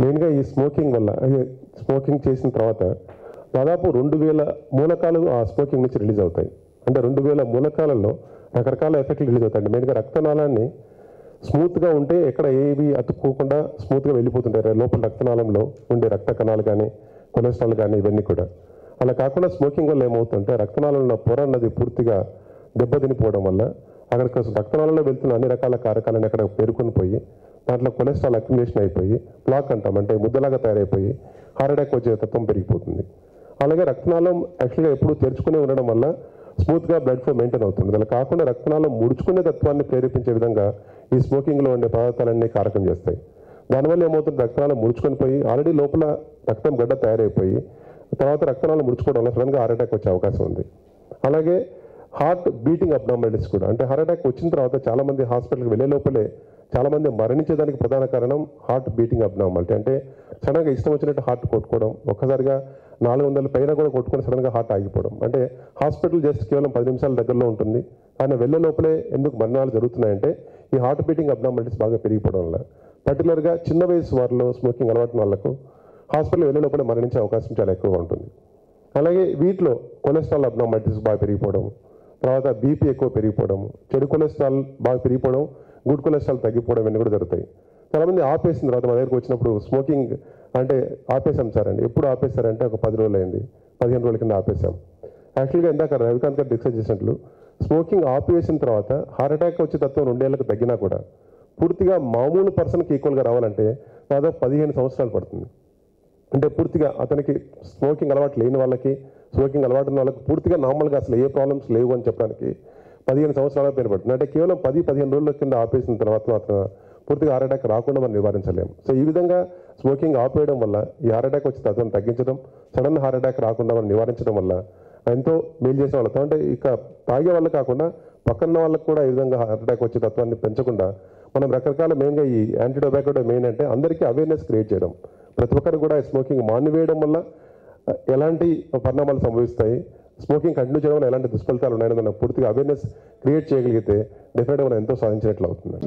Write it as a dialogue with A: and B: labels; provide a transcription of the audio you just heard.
A: మెయిన్గా ఈ స్మోకింగ్ వల్ల అదే స్మోకింగ్ చేసిన తర్వాత దాదాపు రెండు వేల మూలకాలు ఆ స్మోకింగ్ నుంచి రిలీజ్ అవుతాయి. అంటే రెండు వేల మూలకాలలో రకరకాల ఎఫెక్ట్లు రిలీజ్ అవుతాయి. మెయిన్గా రక్తనాళాన్ని స్మూత్గా ఉంటే ఎక్కడ ఏవి అతుక్కోకుండా స్మూత్గా వెళ్ళిపోతుంటాయి. లోపల రక్తనాళంలో ఉండే రక్త కణాలు కానీ కొలెస్ట్రాల్ కానీ ఇవన్నీ కూడా. అలా కాకుండా స్మోకింగ్ వల్ల ఏమవుతుంటే రక్తనాళంలో ఉన్న పొర అన్నది పూర్తిగా దెబ్బతినిపోవడం వల్ల అక్కడ రక్తనాళంలో వెళ్తున్న అన్ని రకాల కారకాలను అక్కడ పేర్కొని పోయి దాంట్లో కొలెస్ట్రాల్ అక్యుమిలేషన్ అయిపోయి ప్లాక్ అంటాం అంటే ముద్దలాగా తయారైపోయి హార్ట్ అటాక్ వచ్చే తత్వం పెరిగిపోతుంది. అలాగే రక్తనాళం యాక్చువల్గా ఎప్పుడు తెరుచుకునే ఉండడం వల్ల స్మూత్గా బ్లడ్ ఫ్లో మెయింటైన్ అవుతుంది. అలా కాకుండా రక్తనాళం ముడుచుకునే తత్వాన్ని ప్రేరేపించే విధంగా ఈ స్మోకింగ్లో ఉండే పదార్థాలన్నీ కారకం చేస్తాయి. దానివల్ల ఏమవుతుంది? రక్తనాళం ముడుచుకొని పోయి ఆల్రెడీ లోపల రక్తం గడ్డ తయారైపోయి తర్వాత రక్తనాళం ముడుచుకోవడం వల్ల సడన్గా హార్ట్ అటాక్ వచ్చే అవకాశం ఉంది. అలాగే హార్ట్ బీటింగ్ అబ్నార్మాలిటీస్ కూడా అంటే హార్ట్ అటాక్ వచ్చిన తర్వాత చాలా మంది హాస్పిటల్కి వెళ్ళే లోపలే చాలా మంది మరణించేదానికి ప్రధాన కారణం హార్ట్ బీటింగ్ అబ్నార్మాలిటీ అంటే సడన్గా ఇష్టం వచ్చినట్టు హార్ట్ కొట్టుకోవడం ఒక్కసారిగా నాలుగు వందల పైన కూడా కొట్టుకొని సడన్గా హార్ట్ ఆగిపోవడం. అంటే హాస్పిటల్ జస్ట్ కేవలం పది నిమిషాల దగ్గరలో ఉంటుంది. కానీ వెళ్ళే లోపలే ఎందుకు మరణాలు జరుగుతున్నాయంటే ఈ హార్ట్ బీటింగ్ అబ్నార్మాలిటీస్ బాగా పెరిగిపోవడం వల్ల. పర్టికులర్గా చిన్న వయసు వారిలో స్మోకింగ్ అలవాటు వాళ్ళకు హాస్పిటల్ వెళ్ళే లోపలే మరణించే అవకాశం చాలా ఎక్కువగా ఉంటుంది. అలాగే వీటిలో కొలెస్ట్రాల్ అబ్నార్మాలిటీస్ బాగా పెరిగిపోవడం తర్వాత బీపీ ఎక్కువ పెరిగిపోవడం చెడు కొలెస్ట్రాల్ బాగా పెరిగిపోవడం గుడ్ కొలెస్ట్రాల్ తగ్గిపోవడం ఇవన్నీ కూడా జరుగుతాయి. చాలామంది ఆపేసిన తర్వాత మా దగ్గరకు వచ్చినప్పుడు స్మోకింగ్ అంటే ఆపేసాం సార్ అండి. ఎప్పుడు ఆపేశారంటే ఒక పది రోజులు అయింది. పదిహేను రోజుల కింద ఆపేసాం యాక్చువల్గా ఇందాక రవికాంత్ గారు డిస్కస్ చేసినట్లు స్మోకింగ్ ఆపేసిన తర్వాత హార్ట్ అటాక్ వచ్చే తత్వం రెండేళ్ళకు తగ్గినా కూడా పూర్తిగా మామూలు పర్సన్కి ఈక్వల్గా రావాలంటే దాదాపు పదిహేను సంవత్సరాలు పడుతుంది. అంటే పూర్తిగా అతనికి స్మోకింగ్ అలవాటు లేని వాళ్ళకి స్మోకింగ్ అలవాటు ఉన్న వాళ్ళకి పూర్తిగా నార్మల్గా అసలు ఏ ప్రాబ్లమ్స్ లేవు అని చెప్పడానికి పదిహేను సంవత్సరాల పేరు పడుతుంది. అంటే కేవలం పది పదిహేను రోజుల కింద ఆపేసిన తర్వాత మాత్రం పూర్తిగా హార్ట్ అటాక్ రాకుండా మనం నివారించలేము. సో ఈ విధంగా స్మోకింగ్ ఆపేయడం వల్ల ఈ హార్ట్ అటాక్ వచ్చే తత్వం తగ్గించడం సడన్ హార్ట్ అటాక్ రాకుండా మనం నివారించడం వల్ల ఎంతో మేలు చేసిన వాళ్ళతో అంటే ఇక తాగే వాళ్ళు కాకుండా పక్కన వాళ్ళకి కూడా ఈ విధంగా హార్ట్ అటాక్ వచ్చే తత్వాన్ని పెంచకుండా మనం రకరకాల మెయిన్గా ఈ యాంటీ టొబాకో మెయిన్ అంటే అందరికీ అవేర్నెస్ క్రియేట్ చేయడం. ప్రతి ఒక్కరు కూడా స్మోకింగ్ మానివేయడం వల్ల ఎలాంటి పరిణామాలు సంభవిస్తాయి? స్మోకింగ్ కంటిన్యూ చేయడం వల్ల ఎలాంటి దుష్ఫలితాలు ఉన్నాయని మనం పూర్తిగా అవేర్నెస్ క్రియేట్ చేయగలిగితే డెఫినెట్గా మనం ఎంతో సాధించినట్లు అవుతుంది.